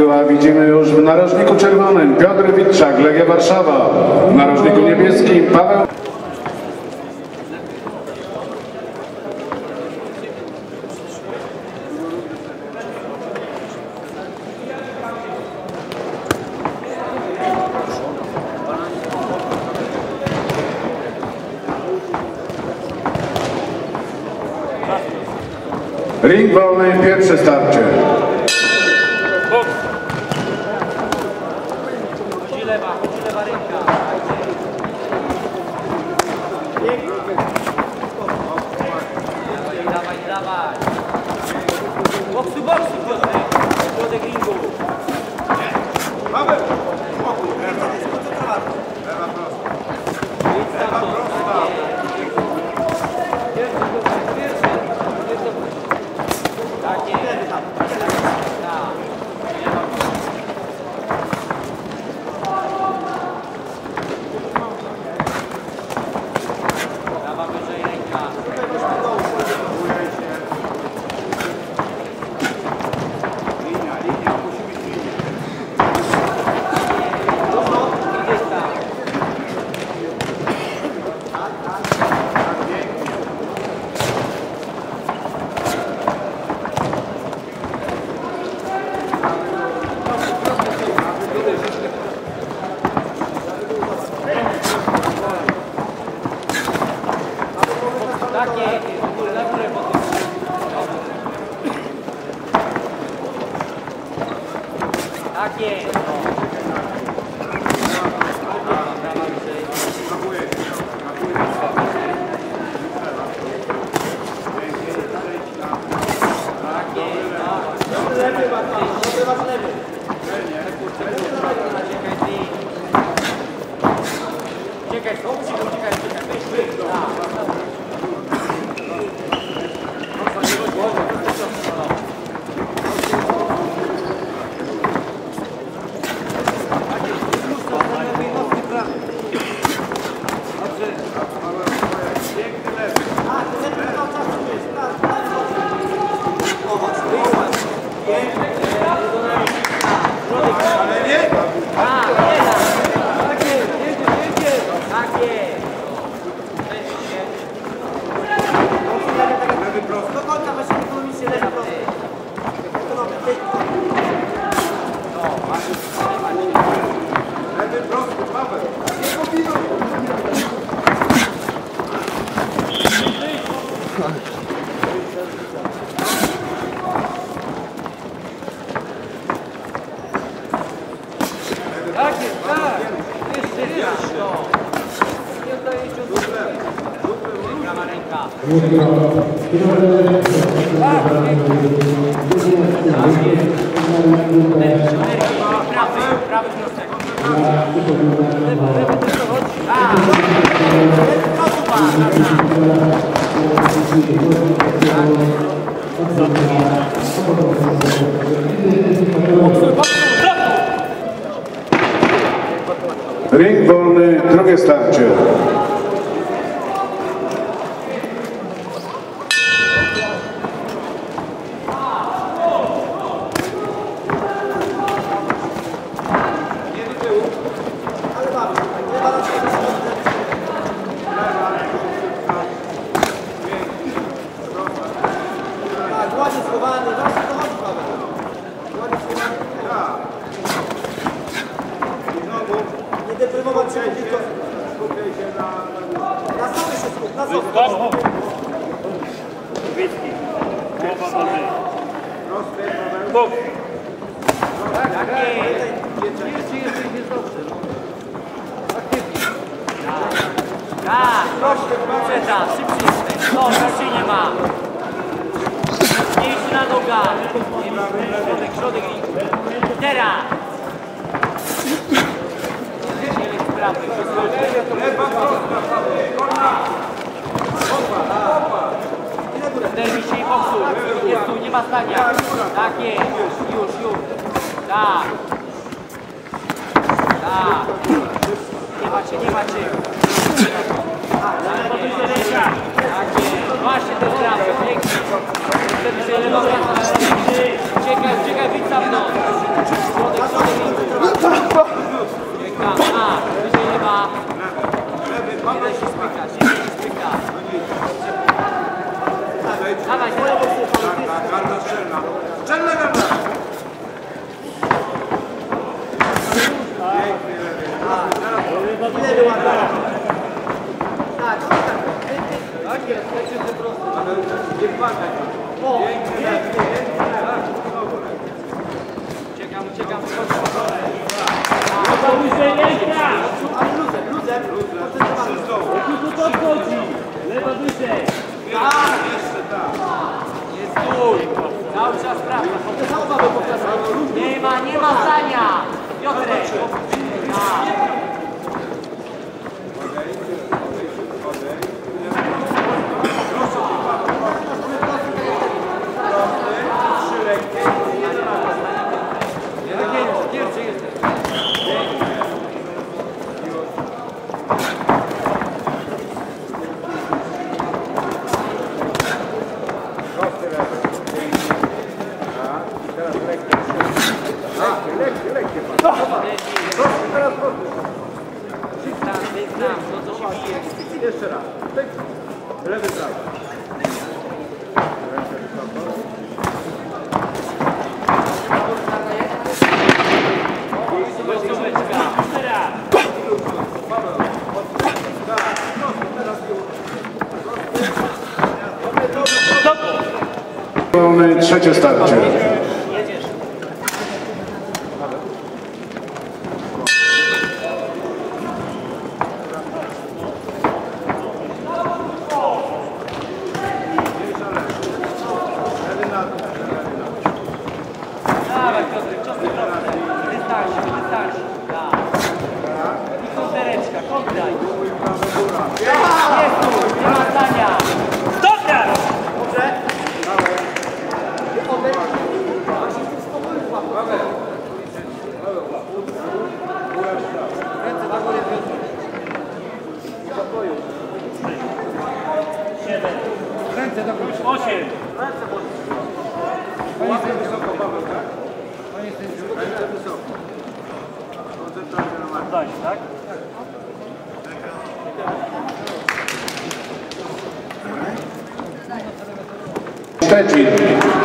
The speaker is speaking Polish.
ringu, a widzimy już w narożniku czerwonym Piotr Witczak, Legia Warszawa. W narożniku niebieskim Paweł Ring wolny, pierwsze starcie. Chodzi lewa, chodzi lewa ręka. Dawaj, dawaj. Boksu, boksu, Piotrek. Środek ringu. Idź stamtąd, tak jest. Na górę, na górę potem. Tak jest. Prawa, prawa wyżej. Tak jest. No. Czekaj, ty. Czekaj, komuś uciekaj, czekaj, weź wy. Tak. Tak jest. Do końca właśnie ekonomicznie leży prosto. Ekonomia. Tak Ring wolny, drugie starcie. Tak, ładnie schowany. Właśnie to chodzi, Paweł. Ładnie schowany. Nie deprymować się, tylko... Na sobie się skup, na sobie. Tak jest. Jest, jest, jest, jest dobrze. no. Aktywnie. Tak, tak. Proszę, szybciej jesteś. No, raczej nie ma. Mniejszy na nogach. Środek, środek ringu. Teraz. Cielek z prawej, Derbi nie ma stania. Tak jest, już, już, już. Tak. Tak. Nie macie, nie macie. Tak jest. Tak. Właśnie ten prawy, pięknie. Wtedy się lewo wraca. Widz za mną. Środek, środek, Uciekam, a, bliżej lewa. Jeden się spyka, się spyka. Dawaj, dawaj. Tak jest, tak jest po prostu. Nie wpadaj. O, Uciekam, uciekam. ale luzem, luzem. Koncentrowany. Jeszcze tak. Jest stój. Cały czas prawda. To samo mamy powtarzać. Nie ma, nie ma zdania. Piotrek. Tak. Wolny, trzecie starcie. Jedziesz. Lewy na dół. Lewy na dół. Dawaj Piotrek, ciosy proste. Dystansie, dystansie. Tak. I kontereczka, kontraj. Prawy góra. Jest tu, nie ma zdania. Stop teraz! Dobrze? Odejdź. Właśnie w tym spokoju złapał. Ręce do góry, Piotr. Ręce do góry. Osiem. Łapy wysoko, Paweł, tak? Ręce wysoko. Koncentracja na matce. Daj, tak? Szczecin.